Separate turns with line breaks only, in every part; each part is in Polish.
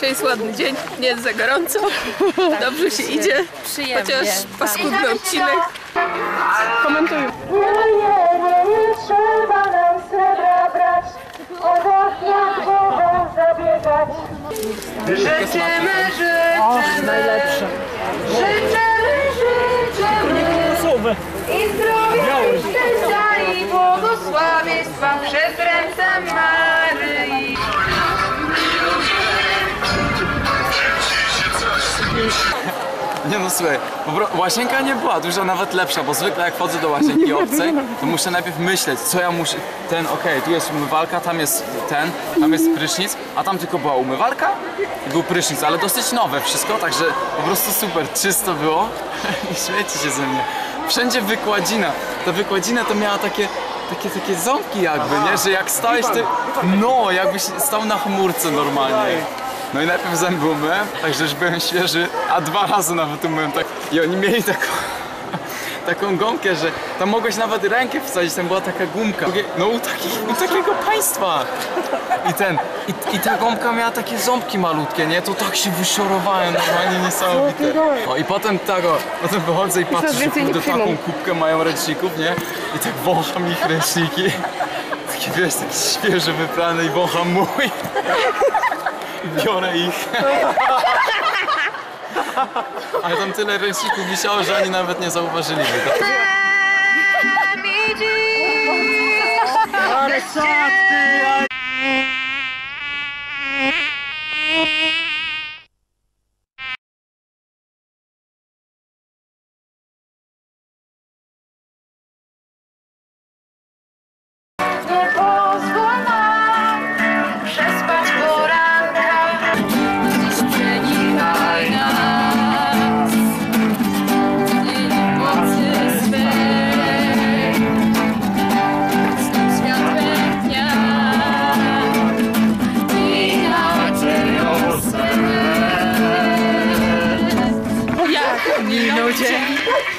Dzisiaj jest ładny dzień, nie jest za gorąco, dobrze się idzie,
Przyjemnie.
chociaż paskudny odcinek. Komentuj.
Nie, nie, nie, nie trzeba nam srebra brać, o zabiegać. Życzymy,
Nie no słuchaj, po łazienka nie była dużo nawet lepsza, bo zwykle jak wchodzę do łazienki obcej, to muszę najpierw myśleć, co ja muszę, ten, okej, tu jest umywalka, tam jest ten, tam jest prysznic, a tam tylko była umywalka i był prysznic, ale dosyć nowe wszystko, także po prostu super, czysto było. I śmiecie się ze mnie. Wszędzie wykładzina, ta wykładzina to miała takie, takie, takie ząbki jakby, nie, że jak stałeś ty, no, jakbyś stał na chmurce normalnie. No i najpierw zęby umyłem, także już byłem świeży, a dwa razy nawet umyłem tak. I oni mieli taką, taką gąbkę, że tam mogłeś nawet rękę wsadzić, tam była taka gumka. No u, takich, u takiego państwa. I ten, i, i ta gąbka miała takie ząbki malutkie, nie? To tak się wyszorowałem, normalnie niesamowite. O i potem tak o, potem wychodzę i patrzę, że kurde taką kubkę mają ręczników, nie? I tak wącham ich ręczniki. Takie wiesz, taki świeży wyprany i wącham mój. Biorę ich. Ale tam tyle ręczników wisiało, że oni nawet nie zauważyliby. To... noches.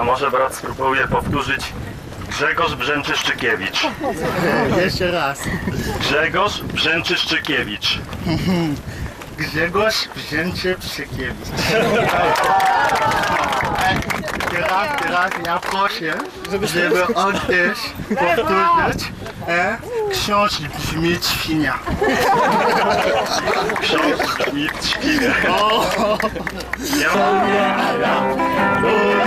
A może brat spróbuje powtórzyć Grzegorz Brzęczyszczykiewicz.
Jeszcze raz.
Grzegorz Brzęczyszczykiewicz.
Grzegorz Wzięcie Przykiewicz. Teraz, teraz ja proszę, żeby on też powtórzyć e, książ brzmi świnia.
Ksiądz brzmi ćpinie. Ja
Witam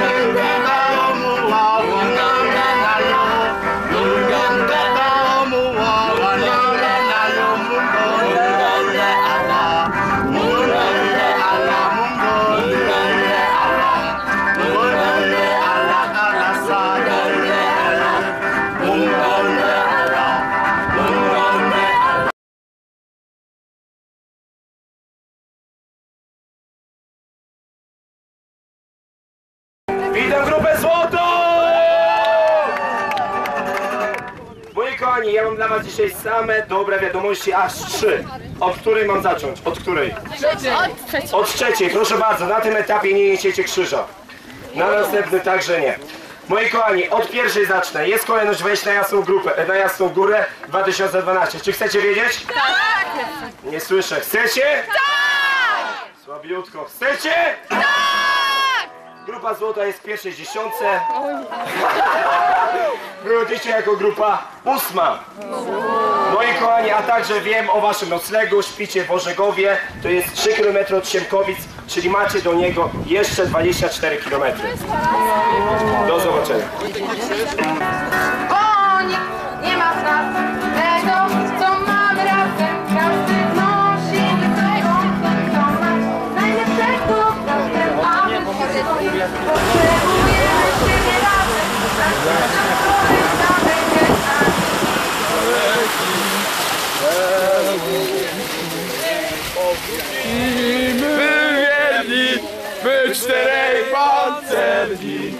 kochani, ja mam dla was dzisiaj same dobre wiadomości, aż trzy. Od której mam zacząć? Od której? Od trzeciej, proszę bardzo, na tym etapie nie niesiecie krzyża. Na następny także nie. Moi kochani, od pierwszej zacznę. Jest kolejność wejść na jasną grupę, na jasną górę 2012. Czy chcecie wiedzieć? Tak! Nie słyszę. Chcecie? Tak! Słabiutko. Chcecie? Grupa złota jest w pierwszej dziesiątce. Wychodzicie jako grupa ósma. Moi kochani, a także wiem o waszym noclegu. Śpicie w Orzegowie. To jest 3 km od Siemkowic. czyli macie do niego jeszcze 24 km. Do zobaczenia.
My
czterej pancerni.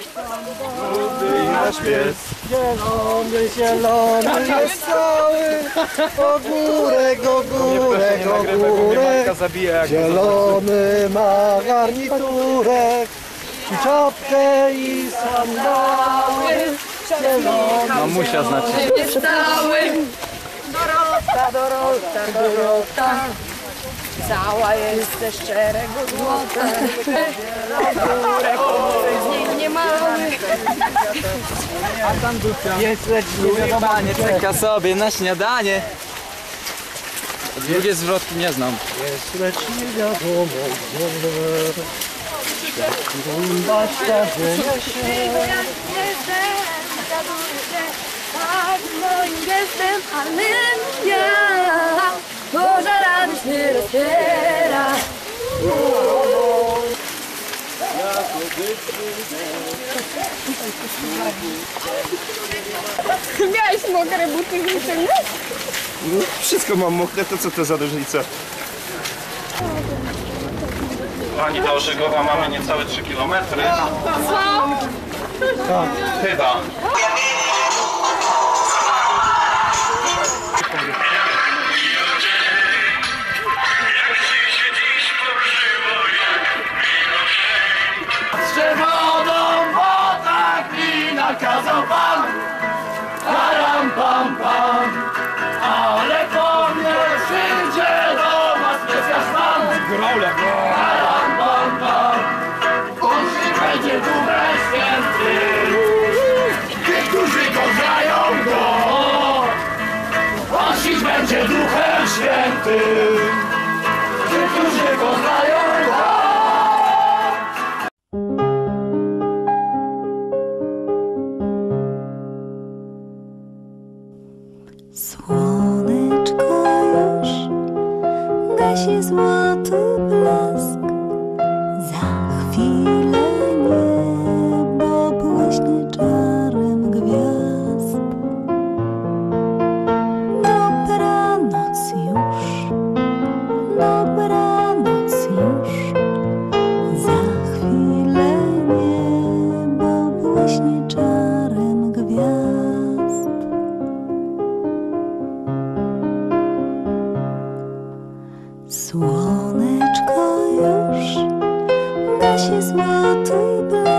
nasz pies.
Zielony, zielony jest cały, ogórek, ogórek, ogórek.
zabija jak
Zielony ma garniturek, i czapkę i sandały. Zielony.
Mamusia znaczy.
Stały.
Dorota, Dorota, Dorota.
Cała jest ze szczerego złota. Górek, z niej nie mały.
Jest lecz nie wiadomo
Panie,
gdzie.
czeka sobie na śniadanie. Drugie zwrotki nie znam.
Jest lecz nie wiadomo gdzie. Rumba się.
Tak moim gestem, ale ja Boża radość nie rozpiera.
Miałeś mokre buty wyciągnąć?
Wszystko mam mokre, to co to za różnica? Pani do Orzegowa mamy niecałe 3 km. Co? Chyba.
Słoneczko już gasi złoty Słoneczko już gasi złoty blask.